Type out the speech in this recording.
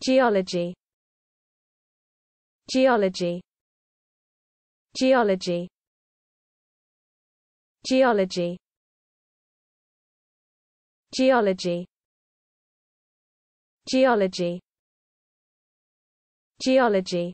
Geology. Geology. Geology. Geology. Geology. Geology. Geology.